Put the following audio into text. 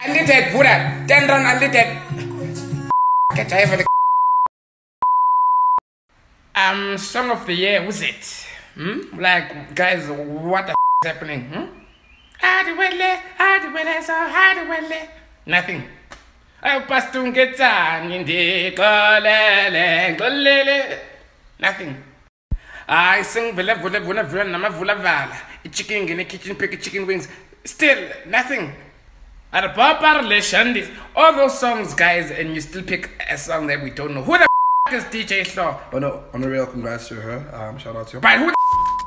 Buddha, 10 rand unlimited. Get I the um song of the year, who's it? Hmm? Like guys, what the is happening? Hmm? Adiwele, adiwele, so adiwele. Nothing. Nothing. hayi sengivele vule vula vula namavula vala i-chicken ingene kitchen pick chicken wings still nothing aribaba relation all those songs guys and you still pick a song that we don't know who the f- is dj Shaw? But no, on the real, congrats to her. Um, shout out to her. but who the f-